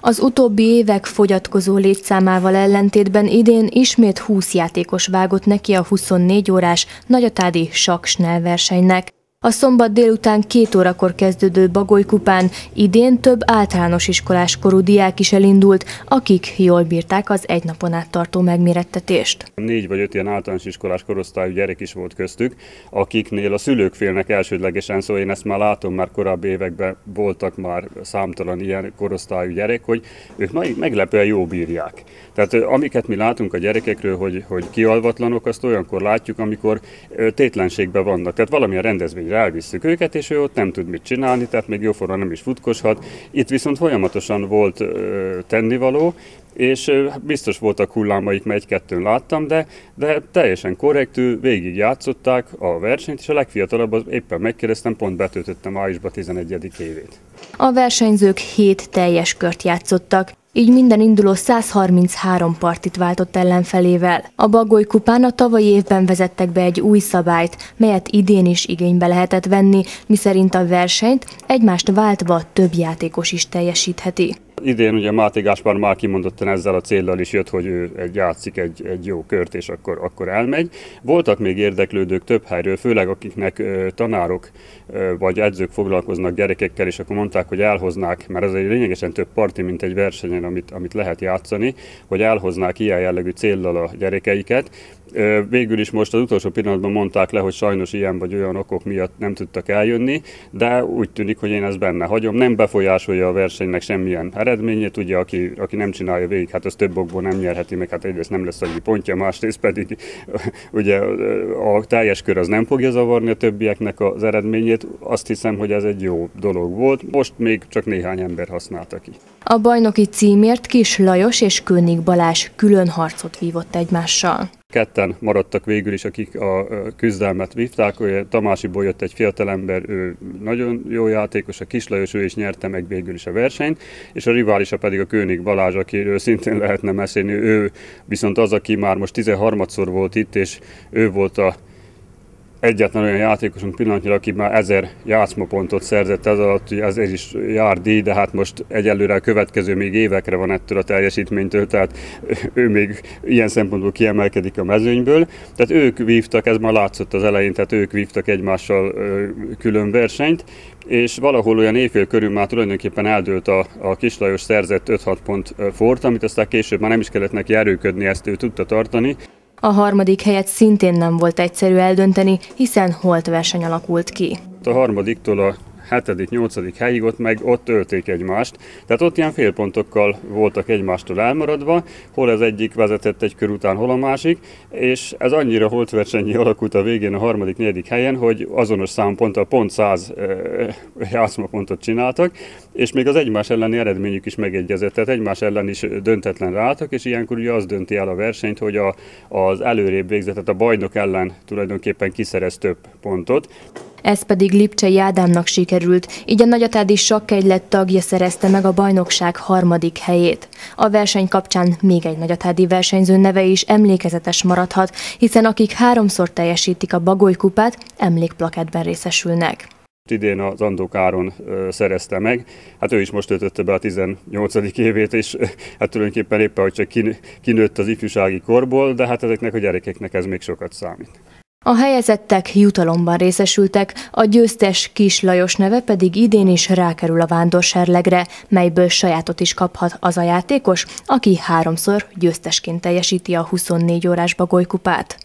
Az utóbbi évek fogyatkozó létszámával ellentétben idén ismét 20 játékos vágott neki a 24 órás nagyatádi saksnel versenynek. A szombat délután két órakor kezdődő Bagolykupán idén több általános iskolás korú diák is elindult, akik jól bírták az egy napon át tartó megmérettetést. Négy vagy öt ilyen általános iskolás korosztályú gyerek is volt köztük, akiknél a szülők félnek elsődlegesen, szóval én ezt már látom, már korábbi években voltak már számtalan ilyen korosztályú gyerek, hogy ők meglepően jó bírják. Tehát amiket mi látunk a gyerekekről, hogy, hogy kialvatlanok, azt olyankor látjuk, amikor tétlenségben vannak. Tehát valamilyen rendezvény elvisszük őket, és ő ott nem tud mit csinálni, tehát még jóforra nem is futkoshat. Itt viszont folyamatosan volt ö, tennivaló, és ö, biztos voltak hullámaik, mert egy-kettőn láttam, de, de teljesen korrektül végig játszották a versenyt, és a legfiatalabb az éppen megkérdeztem, pont betöltöttem májusban 11. évét. A versenyzők hét teljes kört játszottak, így minden induló 133 partit váltott ellenfelével. A Bagoly kupán a tavalyi évben vezettek be egy új szabályt, melyet idén is igénybe lehetett venni, miszerint a versenyt egymást váltva több játékos is teljesítheti. Idén ugye Máté Gáspár már kimondottan ezzel a céllal is jött, hogy ő egy játszik egy, egy jó kört, és akkor, akkor elmegy. Voltak még érdeklődők több helyről, főleg akiknek ö, tanárok ö, vagy edzők foglalkoznak gyerekekkel, és akkor mondták, hogy elhoznák, mert ez egy lényegesen több parti, mint egy versenyen, amit, amit lehet játszani, hogy elhoznák ilyen jellegű céllal a gyerekeiket. Végül is most az utolsó pillanatban mondták le, hogy sajnos ilyen vagy olyan okok miatt nem tudtak eljönni, de úgy tűnik, hogy én ezt benne hagyom. Nem befolyásolja a versenynek semmilyen eredményét, ugye aki, aki nem csinálja végig, hát az több okból nem nyerheti meg, hát egyrészt nem lesz annyi pontja, másrészt pedig ugye a teljes kör az nem fogja zavarni a többieknek az eredményét, azt hiszem, hogy ez egy jó dolog volt, most még csak néhány ember használta ki. A bajnoki címért Kis Lajos és König Balázs külön harcot vívott egymással. Ketten maradtak végül is, akik a küzdelmet vívták. Tamásiból jött egy fiatalember, ő nagyon jó játékos, a Kislajos, ő is nyerte meg végül is a versenyt, és a riválisa pedig a König Balázs, akiről szintén lehetne mesélni. Ő viszont az, aki már most 13-szor volt itt, és ő volt a egyetlen olyan játékosunk pillanatnyilag, aki már ezer játszmapontot szerzett ez alatt, hogy ez is jár díj, de hát most egyelőre a következő még évekre van ettől a teljesítménytől, tehát ő még ilyen szempontból kiemelkedik a mezőnyből. Tehát ők vívtak, ez már látszott az elején, tehát ők vívtak egymással külön versenyt, és valahol olyan évfél körül már tulajdonképpen eldőlt a, a Kislajos szerzett 5-6 pont fort, amit aztán később már nem is kellett neki erőködni, ezt ő tudta tartani. A harmadik helyet szintén nem volt egyszerű eldönteni, hiszen holt verseny alakult ki. A harmadiktól a hetedik, nyolcadik helyig ott meg ott ölték egymást. Tehát ott ilyen félpontokkal voltak egymástól elmaradva, hol az egyik vezetett egy kör után, hol a másik, és ez annyira holtversenyi alakult a végén a harmadik, negyedik helyen, hogy azonos számponttal pont 100 e, játszmapontot csináltak, és még az egymás elleni eredményük is megegyezett, tehát egymás ellen is döntetlenre álltak, és ilyenkor ugye az dönti el a versenyt, hogy a, az előrébb végzetet a bajnok ellen tulajdonképpen kiszerez több pontot. Ez pedig Lipcsei Ádámnak sikerült, így a Nagyatádi Sakkegylet tagja szerezte meg a bajnokság harmadik helyét. A verseny kapcsán még egy Nagyatádi versenyző neve is emlékezetes maradhat, hiszen akik háromszor teljesítik a Bagoly kupát, emlékplaketben részesülnek. Idén az Andó Káron szerezte meg, hát ő is most töltötte be a 18. évét, és hát tulajdonképpen éppen, hogy csak kinőtt az ifjúsági korból, de hát ezeknek a gyerekeknek ez még sokat számít. A helyezettek jutalomban részesültek, a győztes Kis Lajos neve pedig idén is rákerül a vándorserlegre, melyből sajátot is kaphat az a játékos, aki háromszor győztesként teljesíti a 24 órás bagolykupát.